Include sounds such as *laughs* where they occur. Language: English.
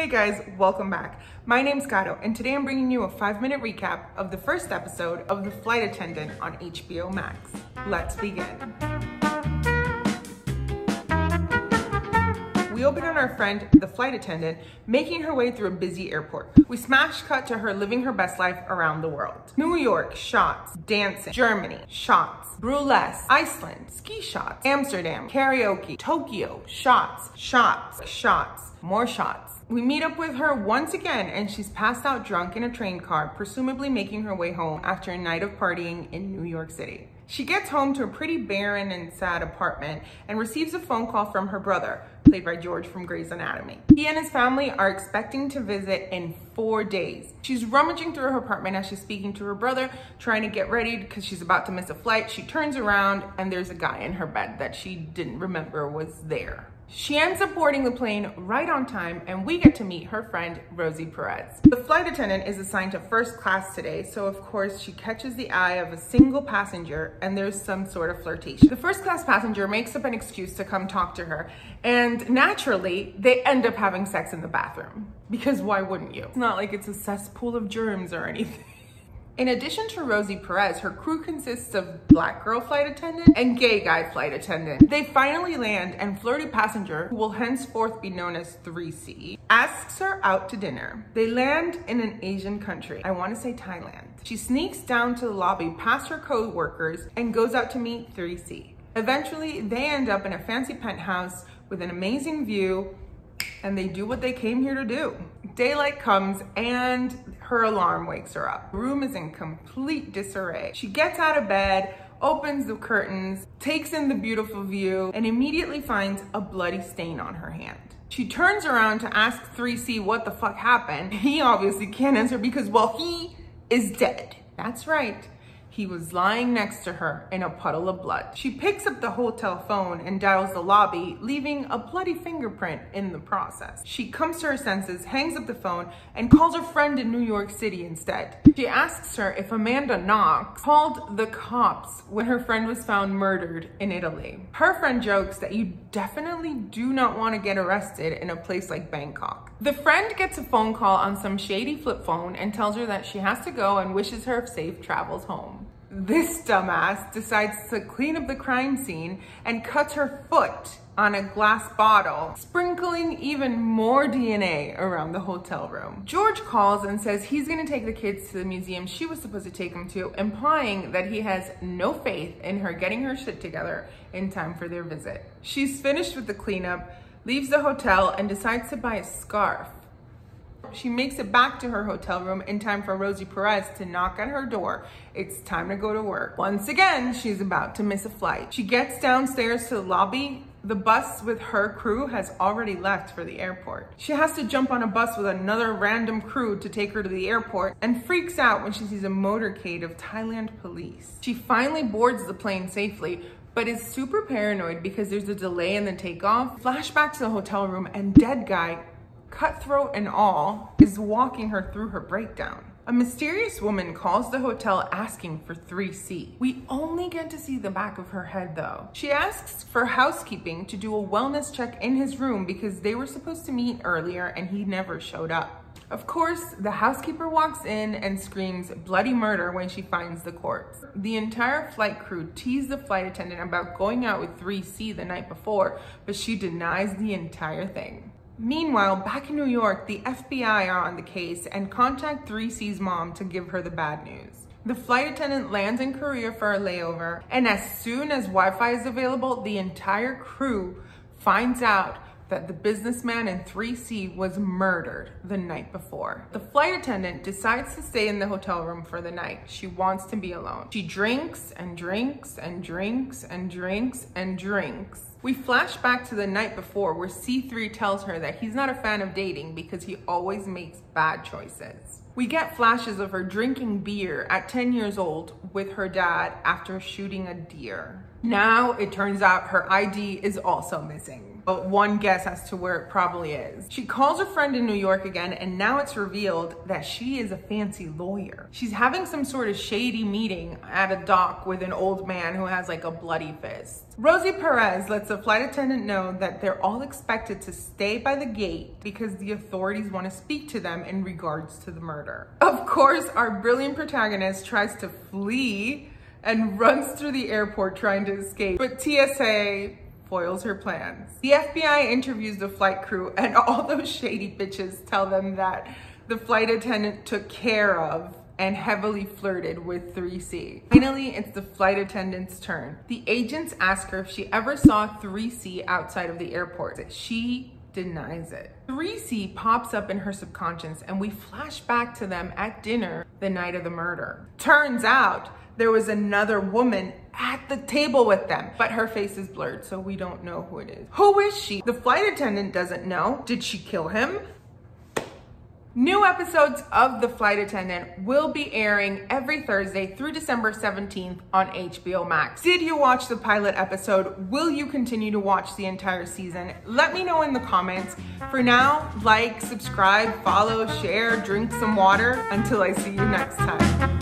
Hey guys, welcome back. My name's Caro, and today I'm bringing you a five minute recap of the first episode of The Flight Attendant on HBO Max. Let's begin. We open on our friend, the flight attendant, making her way through a busy airport. We smash cut to her living her best life around the world. New York, shots, dancing, Germany, shots, burlesque, Iceland, ski shots, Amsterdam, karaoke, Tokyo, shots, shots, shots, more shots. We meet up with her once again and she's passed out drunk in a train car, presumably making her way home after a night of partying in New York City. She gets home to a pretty barren and sad apartment and receives a phone call from her brother, played by George from Grey's Anatomy. He and his family are expecting to visit in four days. She's rummaging through her apartment as she's speaking to her brother, trying to get ready because she's about to miss a flight. She turns around and there's a guy in her bed that she didn't remember was there. She ends up boarding the plane right on time and we get to meet her friend Rosie Perez. The flight attendant is assigned to first class today, so of course she catches the eye of a single passenger and there's some sort of flirtation. The first class passenger makes up an excuse to come talk to her and naturally they end up having sex in the bathroom because why wouldn't you? It's not like it's a cesspool of germs or anything. In addition to Rosie Perez, her crew consists of black girl flight attendant and gay guy flight attendant. They finally land and flirty passenger, who will henceforth be known as 3C, asks her out to dinner. They land in an Asian country. I want to say Thailand. She sneaks down to the lobby past her co-workers and goes out to meet 3C. Eventually, they end up in a fancy penthouse with an amazing view and they do what they came here to do. Daylight comes and her alarm wakes her up. The room is in complete disarray. She gets out of bed, opens the curtains, takes in the beautiful view, and immediately finds a bloody stain on her hand. She turns around to ask 3C what the fuck happened. *laughs* He obviously can't answer because, well, he is dead. That's right. He was lying next to her in a puddle of blood. She picks up the hotel phone and dials the lobby, leaving a bloody fingerprint in the process. She comes to her senses, hangs up the phone, and calls her friend in New York City instead. She asks her if Amanda Knox called the cops when her friend was found murdered in Italy. Her friend jokes that you definitely do not want to get arrested in a place like Bangkok. The friend gets a phone call on some shady flip phone and tells her that she has to go and wishes her safe travels home. This dumbass decides to clean up the crime scene and cuts her foot on a glass bottle, sprinkling even more DNA around the hotel room. George calls and says he's gonna take the kids to the museum she was supposed to take them to, implying that he has no faith in her getting her shit together in time for their visit. She's finished with the cleanup, leaves the hotel, and decides to buy a scarf she makes it back to her hotel room in time for Rosie Perez to knock on her door. It's time to go to work. Once again, she's about to miss a flight. She gets downstairs to the lobby. The bus with her crew has already left for the airport. She has to jump on a bus with another random crew to take her to the airport and freaks out when she sees a motorcade of Thailand police. She finally boards the plane safely, but is super paranoid because there's a delay in the takeoff. Flashback to the hotel room and dead guy cutthroat and all, is walking her through her breakdown. A mysterious woman calls the hotel asking for 3C. We only get to see the back of her head though. She asks for housekeeping to do a wellness check in his room because they were supposed to meet earlier and he never showed up. Of course, the housekeeper walks in and screams bloody murder when she finds the corpse. The entire flight crew tease the flight attendant about going out with 3C the night before, but she denies the entire thing. Meanwhile, back in New York, the FBI are on the case and contact 3C's mom to give her the bad news. The flight attendant lands in Korea for a layover, and as soon as Wi-Fi is available, the entire crew finds out that the businessman in 3C was murdered the night before. The flight attendant decides to stay in the hotel room for the night. She wants to be alone. She drinks and drinks and drinks and drinks and drinks we flash back to the night before where C3 tells her that he's not a fan of dating because he always makes bad choices. We get flashes of her drinking beer at 10 years old with her dad after shooting a deer. Now it turns out her ID is also missing. But one guess as to where it probably is. She calls a friend in New York again, and now it's revealed that she is a fancy lawyer. She's having some sort of shady meeting at a dock with an old man who has like a bloody fist. Rosie Perez lets the flight attendant know that they're all expected to stay by the gate because the authorities want to speak to them in regards to the murder. Of course, our brilliant protagonist tries to flee and runs through the airport trying to escape, but TSA foils her plans. The FBI interviews the flight crew *laughs* and all those shady bitches tell them that the flight attendant took care of and heavily flirted with 3C. Finally, it's the flight attendant's turn. The agents ask her if she ever saw 3C outside of the airport. She denies it. 3C pops up in her subconscious and we flash back to them at dinner the night of the murder. Turns out there was another woman at the table with them, but her face is blurred, so we don't know who it is. Who is she? The flight attendant doesn't know. Did she kill him? New episodes of The Flight Attendant will be airing every Thursday through December 17th on HBO Max. Did you watch the pilot episode? Will you continue to watch the entire season? Let me know in the comments. For now, like, subscribe, follow, share, drink some water. Until I see you next time.